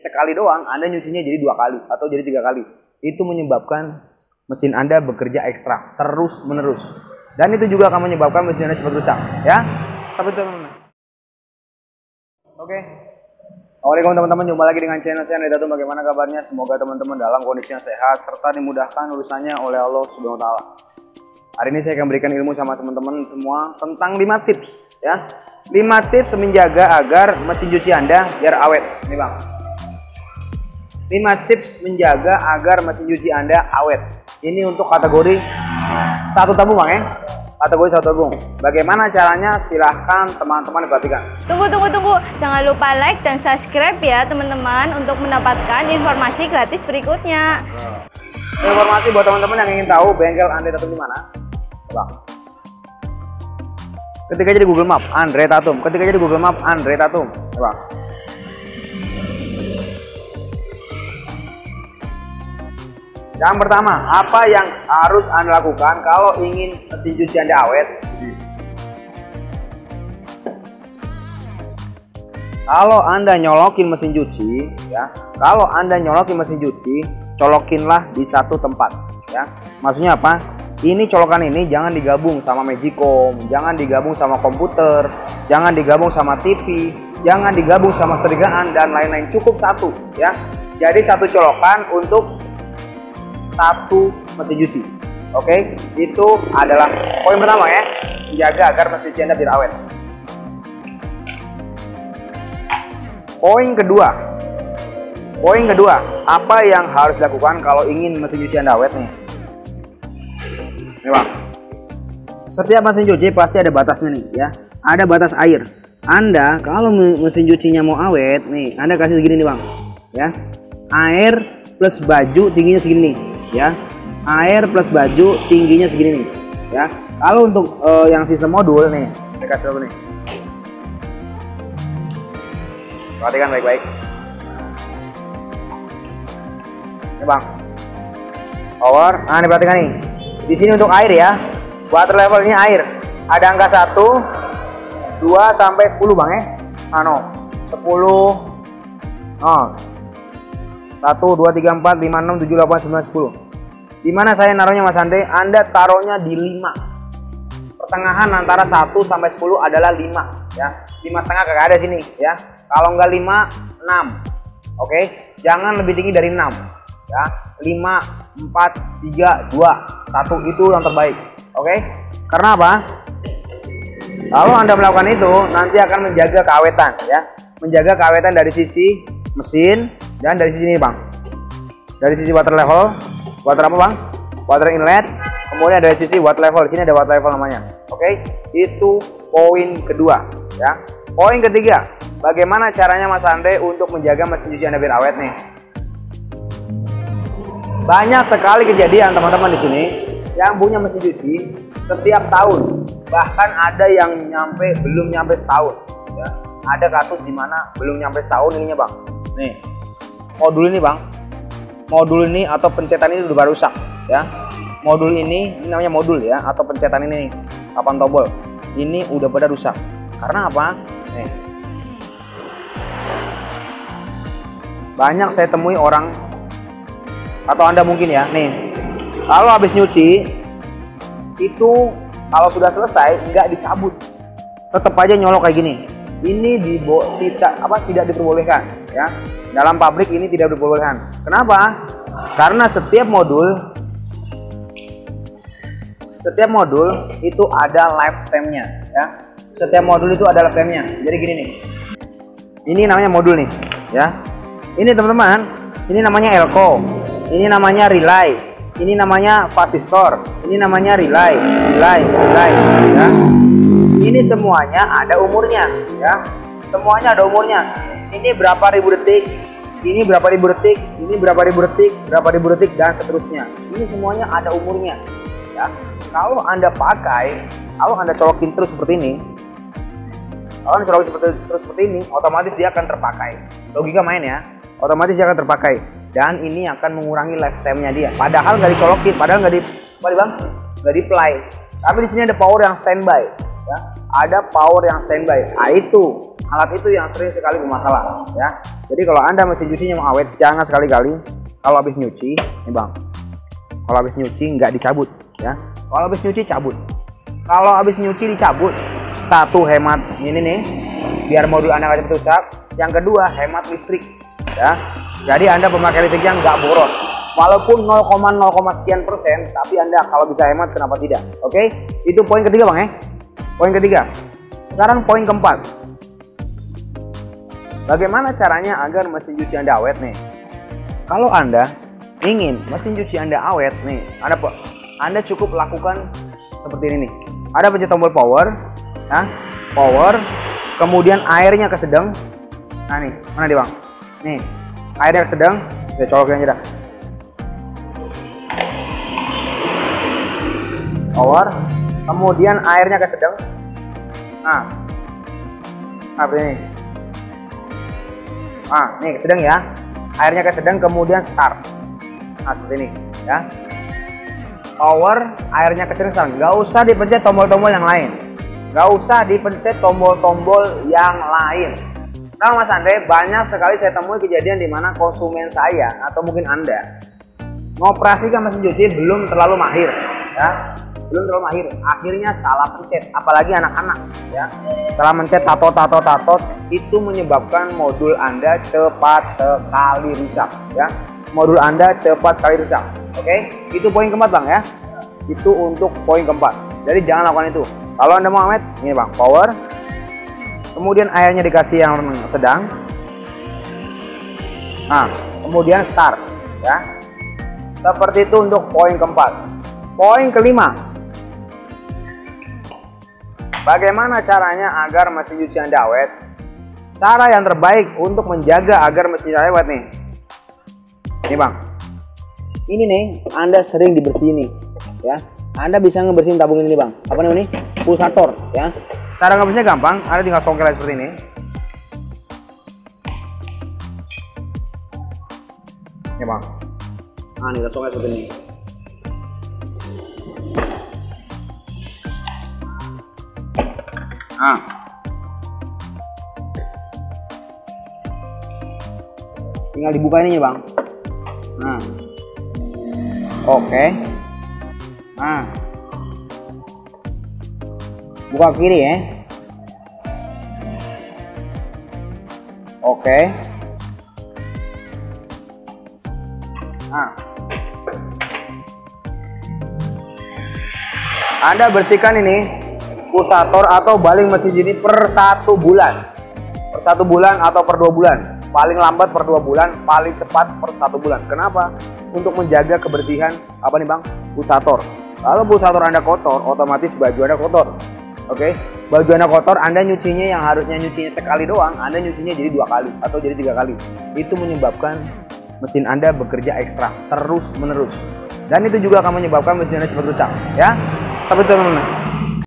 sekali doang Anda nyucinya jadi dua kali atau jadi tiga kali. Itu menyebabkan mesin Anda bekerja ekstra terus menerus. Dan itu juga akan menyebabkan mesin Anda cepat rusak, ya. Sampai teman-teman. Oke. Assalamualaikum teman-teman, jumpa lagi dengan channel saya Neda Bagaimana kabarnya? Semoga teman-teman dalam kondisi yang sehat serta dimudahkan urusannya oleh Allah Subhanahu wa taala. Hari ini saya akan berikan ilmu sama teman-teman semua tentang 5 tips ya. 5 tips menjaga agar mesin cuci Anda biar awet. Ini Bang. 5 tips menjaga agar mesin cuci Anda awet. Ini untuk kategori satu tabung Bang ya kategori satu tabung. Bagaimana caranya? Silahkan teman-teman perhatikan. Tunggu, tunggu, tunggu. Jangan lupa like dan subscribe ya teman-teman untuk mendapatkan informasi gratis berikutnya. Informasi buat teman-teman yang ingin tahu bengkel Andre Tatum di mana? Coba. Ketika aja di Google Map Andre Tatum. Ketika aja di Google Map Andre Tatum. Coba. Yang pertama, apa yang harus Anda lakukan kalau ingin mesin cuci Anda awet? Kalau Anda nyolokin mesin cuci, ya, kalau Anda nyolokin mesin cuci, colokinlah di satu tempat, ya. Maksudnya apa? Ini colokan ini jangan digabung sama Magicom, jangan digabung sama komputer, jangan digabung sama TV, jangan digabung sama setrikaan dan lain-lain. Cukup satu, ya. Jadi satu colokan untuk satu mesin cuci. Oke, itu adalah poin pertama ya, menjaga agar mesin cuci Anda tidak awet. Poin kedua, poin kedua, apa yang harus dilakukan kalau ingin mesin cuci Anda awet nih? Bang, setiap mesin cuci pasti ada batasnya nih ya, ada batas air. Anda kalau mesin cucinya mau awet nih, Anda kasih segini nih bang, ya, air plus baju tingginya segini ya. Air plus baju tingginya segini nih ya. Kalau untuk uh, yang sistem modul nih saya kasih tahu nih. Perhatikan baik-baik. Ini bang. Power. Nah ini perhatikan nih. Di sini untuk air ya. Water level ini air. Ada angka 1 2 sampai 10 bang ya. Ano 10 oh. 1, 2, 3, 4, 5, 6, 7, 8, 9, 10 Di mana saya naruhnya Mas Andre? Anda taruhnya di 5 Pertengahan antara 1 sampai 10 adalah 5 ya. 5 setengah kagak ada sini ya. Kalau nggak 5, 6 Oke? Jangan lebih tinggi dari 6 ya. 5, 4, 3, 2, 1 itu yang terbaik. Oke? Karena apa? Kalau Anda melakukan itu nanti akan menjaga keawetan ya. Menjaga keawetan dari sisi mesin dan dari sini bang. Dari sisi water level water apa bang? Water inlet. Kemudian dari sisi water level. Di sini ada water level namanya. Oke? Okay? itu poin kedua ya. Poin ketiga bagaimana caranya Mas Andre untuk menjaga mesin cuci Anda biar awet nih? Banyak sekali kejadian teman-teman di sini yang punya mesin cuci setiap tahun. Bahkan ada yang nyampe belum nyampe setahun ya. Ada kasus di mana belum nyampe setahun ininya bang. Nih. Modul ini bang modul ini atau pencetan ini udah rusak ya. Modul ini ini namanya modul ya atau pencetan ini papan tobel ini udah pada rusak. Karena apa? Nih. Banyak saya temui orang atau anda mungkin ya nih. Kalau habis nyuci itu kalau sudah selesai nggak dicabut. Tetap aja nyolok kayak gini ini di tidak apa tidak diperbolehkan ya. Dalam pabrik ini tidak diperbolehkan. Kenapa? Karena setiap modul setiap modul itu ada lifetime-nya ya. Setiap modul itu ada lifetime-nya. Jadi gini nih. Ini namanya modul nih ya. Ini teman-teman ini namanya elko. Ini namanya relay. Ini namanya fasistor. Ini namanya relay. Relay relay ya ini semuanya ada umurnya ya. Semuanya ada umurnya. Ini berapa ribu detik? Ini berapa ribu detik? Ini berapa ribu detik? Berapa ribu detik? Dan seterusnya. Ini semuanya ada umurnya ya. Kalau anda pakai kalau anda colokin terus seperti ini kalau anda colokin seperti terus seperti ini otomatis dia akan terpakai. Logika main ya. Otomatis dia akan terpakai. Dan ini akan mengurangi lifetime-nya dia. Padahal nggak dicolokin padahal nggak di apa bang nggak di play tapi di sini ada power yang standby ya ada power yang standby. Nah, itu alat itu yang sering sekali bermasalah ya. Jadi kalau Anda mesin cucinya mau awet, jangan sekali-kali kalau habis nyuci, nih Bang. Kalau habis nyuci nggak dicabut ya. Kalau habis nyuci cabut. Kalau habis nyuci dicabut, satu hemat ini nih biar modul Anda nggak cepat rusak. Yang kedua hemat listrik ya. Jadi Anda pemakai yang nggak boros. Walaupun 0,0 sekian persen, tapi Anda kalau bisa hemat kenapa tidak? Oke, itu poin ketiga bang ya. Poin ketiga. Sekarang poin keempat. Bagaimana caranya agar mesin cuci Anda awet nih? Kalau Anda ingin mesin cuci Anda awet nih, Anda Anda cukup lakukan seperti ini nih. Ada pencet tombol power, ya, power, kemudian airnya ke sedang. Nah nih, mana dia bang? Nih, airnya ke sedang. Saya colokin aja dah. Power, kemudian airnya ke sedang. Nah, nah ini. Nah, nih ke sedang ya. Airnya ke sedang, kemudian start. Nah, seperti ini, ya power airnya ke sini sekarang nggak usah dipencet tombol-tombol yang lain nggak usah dipencet tombol-tombol yang lain nah mas Andre banyak sekali saya temui kejadian di mana konsumen saya atau mungkin anda mengoperasikan mesin cuci belum terlalu mahir ya belum terlalu mahir akhirnya salah pencet apalagi anak-anak ya salah mencet tato tato tato itu menyebabkan modul anda cepat sekali rusak ya modul anda cepat sekali rusak Oke, okay? itu poin keempat bang ya. Itu untuk poin keempat. Jadi jangan lakukan itu. Kalau anda mau amet, ini bang, power. Kemudian airnya dikasih yang sedang. Nah, kemudian start, ya. Seperti itu untuk poin keempat. Poin kelima. Bagaimana caranya agar mesin cuci anda awet? Cara yang terbaik untuk menjaga agar mesin cuci awet nih. Ini bang, ini nih Anda sering dibersihin nih ya. Anda bisa ngebersihin tabung ini bang. Apa namanya nih? Pulsator ya. Cara ngebersihnya gampang. Anda tinggal songkel seperti ini. Ya bang. Nah nih songkel seperti ini nah tinggal dibuka ininya bang nah Oke. Nah. Buka kiri ya. Oke. Nah. Anda bersihkan ini pulsator atau baling mesin ini per satu bulan. Per satu bulan atau per dua bulan. Paling lambat per dua bulan, paling cepat per satu bulan. Kenapa? untuk menjaga kebersihan apa nih bang pulsator kalau pulsator anda kotor otomatis baju anda kotor oke okay? baju anda kotor anda nyucinya yang harusnya nyucinya sekali doang anda nyucinya jadi dua kali atau jadi tiga kali itu menyebabkan mesin anda bekerja ekstra terus menerus dan itu juga akan menyebabkan mesin anda cepat rusak ya sampai teman-teman